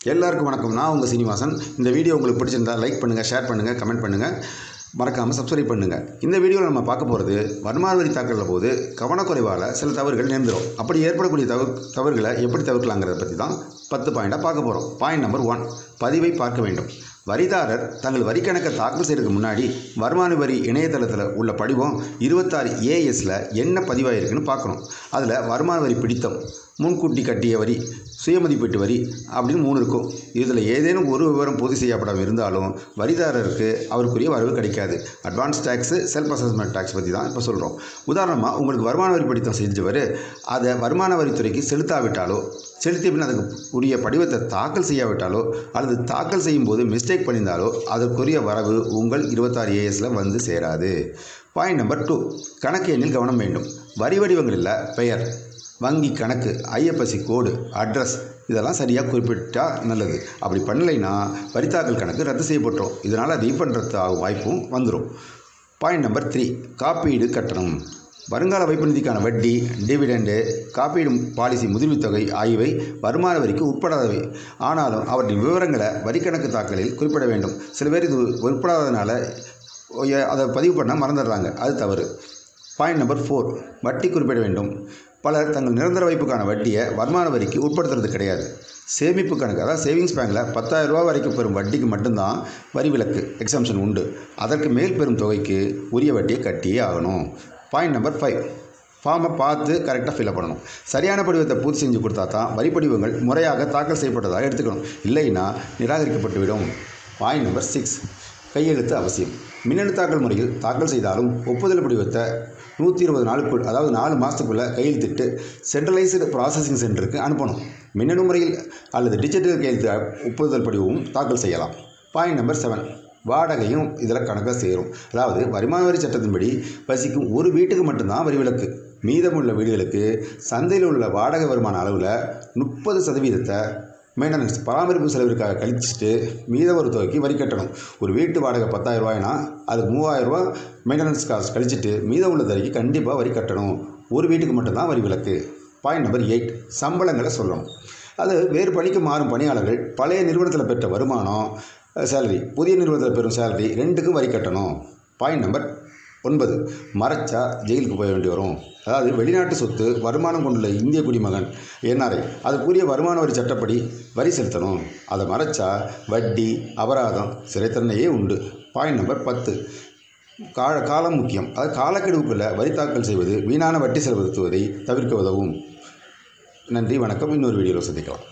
எல்லாருக்கும் வணக்கம். நான் உங்கள் சீனிவாசன். இந்த வீடியோ உங்களுக்கு பிடிச்சிருந்தா லைக் பண்ணுங்கள் ஷேர் பண்ணுங்கள் கமெண்ட் பண்ணுங்கள் மறக்காமல் சப்ஸ்கிரைப் பண்ணுங்கள் இந்த வீடியோவில் நம்ம பார்க்க போகிறது வருமான வரி தாக்கல போது கவனக்குறைவால் சில தவறுகள் நேர்ந்துடும் அப்படி ஏற்படக்கூடிய தவறு தவறுகளை எப்படி தவிர்க்கலாங்கிறத பற்றி தான் பத்து பாயிண்டாக பார்க்க போகிறோம் பாயிண்ட் நம்பர் ஒன் பதிவை பார்க்க வேண்டும். வரிதாரர் தங்கள் வரி கணக்கை தாக்கல் செய்கிறதுக்கு முன்னாடி வருமான வரி இணையதளத்தில் உள்ள படிவம் இருபத்தாறு ஏஎஸில் என்ன பதிவாயிருக்குன்னு பார்க்கணும். அதில் வருமான வரி பிடித்தம் முன்கூட்டி கட்டிய வரி சுயமதிப்பீட்டு வரி அப்படின்னு மூணு இருக்கும். இதில் ஏதேனும் ஒரு விவரம் பொது செய்யப்படாமல் இருந்தாலும் வரிதாரருக்கு அவருக்குரிய வரவு கிடைக்காது. Advance tax self assessment tax பற்றி தான் இப்போ சொல்கிறோம் உதாரணமாக உங்களுக்கு வருமான வரி பிடித்தம் செஞ்சவர் அதை வருமான வரித்துறைக்கு செலுத்தாவிட்டாலோ செலுத்திய பின் அதுக்கு உரிய படிவத்தை தாக்கல் செய்யாவிட்டாலோ அல்லது அது தாக்கல் செய்யும் போது மிஸ்டேக் பண்ணியிருந்தாலோ அதற்குரிய வரவு உங்கள் இருபத்தாறு ஏஎஸில் வந்து சேராது. பாயிண்ட் நம்பர் டூ கணக்கு எண்ணில் கவனம் வேண்டும். வரி வடிவங்களில் பெயர் வங்கி கணக்கு ஐஎஃப்எஸ்சி கோடு அட்ரஸ் இதெல்லாம் சரியாக குறிப்பிட்டா நல்லது. அப்படி பண்ணலைன்னா வரித்தாக்கல் கணக்கு ரத்து செய்யப்பட்டோம் இதனால் ரீஃபண்ட் ரத்து ஆகும் வாய்ப்பும் வந்துடும் பாயிண்ட் நம்பர் த்ரீ காப்பீடு கட்டணம். வருங்கால வைப்பு நிதிக்கான வட்டி டிவிடெண்டு காப்பீடு பாலிசி முதிர்வுத்தொகை ஆகியவை வருமான வரிக்கு உட்படாதவை. ஆனாலும் அவற்றின் விவரங்களை வரிக்கணக்கு தாக்கலில் குறிப்பிட வேண்டும். சில பேர் இது உட்படாததுனால அதை பதிவு பண்ண மறந்துடுறாங்க. அது தவறு. பாயிண்ட் நம்பர் ஃபோர் வட்டி குறிப்பிட வேண்டும். பலர் தங்கள் நிரந்தர வைப்புக்கான வட்டியை வருமான வரிக்கு உட்படுத்துறது கிடையாது. சேமிப்பு கணக்கு அதாவது சேவிங்ஸ் பேங்கில் பத்தாயிரம் ரூபா வரைக்கும் பெறும் வட்டிக்கு மட்டும்தான் வரி விலக்கு எக்ஸாம்ஷன் உண்டு. அதற்கு மேல் பெறும் தொகைக்கு உரிய வட்டியை கட்டியே ஆகணும். பாயிண்ட் நம்பர் ஃபைவ் ஃபார்மை பார்த்து கரெக்டாக ஃபில்அப் பண்ணணும். சரியான படிவத்தை பூர்த்தி செஞ்சு கொடுத்தா தான் வரி படிவங்கள் முறையாக தாக்கல் செய்யப்பட்டதாக எடுத்துக்கணும். இல்லைன்னா நிராகரிக்கப்பட்டுவிடும். பாயிண்ட் நம்பர் சிக்ஸ் கையெழுத்து அவசியம். மின்னணு தாக்கல் முறையில் தாக்கல் செய்தாலும் ஒப்புதல் படிவத்தை நூற்றி இருபது நாளுக்குள் அதாவது நாலு மாதத்துக்குள்ளே கையெழுத்திட்டு சென்ட்ரலைஸ்டு ப்ராசஸிங் சென்டருக்கு அனுப்பணும். மின்னணு முறையில் அல்லது டிஜிட்டல் கையெழுத்து ஒப்புதல் படிவமும் தாக்கல் செய்யலாம். பாயிண்ட் நம்பர் செவன் வாடகையும் இதில் கணக்காக சேரும். அதாவது வருமான வரி சட்டத்தின்படி வசிக்கும் ஒரு வீட்டுக்கு மட்டும்தான் வரி விலக்கு. மீதமுள்ள வீடுகளுக்கு சந்தையில் உள்ள வாடகை வருமான அளவில் முப்பது சதவீதத்தை மெயின்டெனன்ஸ் பராமரிப்பு செலவிற்காக கழிச்சிட்டு மீத ஒரு தொகைக்கு வரி கட்டணும். ஒரு வீட்டு வாடகை பத்தாயிரம் ரூபாய்னா அதுக்கு மூவாயிரம் ரூபா மெயின்டெனன்ஸ் காசு கழிச்சிட்டு மீத உள்ள தொகைக்கு கண்டிப்பாக வரி கட்டணும். ஒரு வீட்டுக்கு மட்டும்தான் வரி விலக்கு. பாயிண்ட் நம்பர் எயிட் சம்பளங்களை சொல்லணும். அது வேறு பணிக்கு மாறும் பணியாளர்கள் பழைய நிறுவனத்தில் பெற்ற வருமானம் சேலரி புதிய நிறுவனத்தில் பெறும் சேலரி ரெண்டுக்கும் வரி கட்டணும். பாயிண்ட் நம்பர் ஒன்பது. மறைச்சா ஜெயிலுக்கு போக வேண்டி வரும். அதாவது வெளிநாட்டு சொத்து வருமானம் கொண்டுள்ள இந்திய குடிமகன் என்ஆர்ஐ. அதுக்குரிய வருமான வரி சட்டப்படி வரி செலுத்தணும். அதை மறைச்சா வட்டி அபராதம் சிறைத்தன்மையே உண்டு. பாயிண்ட் நம்பர் பத்து. கால காலம் முக்கியம். அதாவது காலக்கெடுவுக்குள்ள வரி தாக்கல் செய்வது வீணான வட்டி செலுத்துவதை தவிர்க்க உதவும். நன்றி வணக்கம். இன்னொரு வீடியோவில் சந்திக்கலாம்.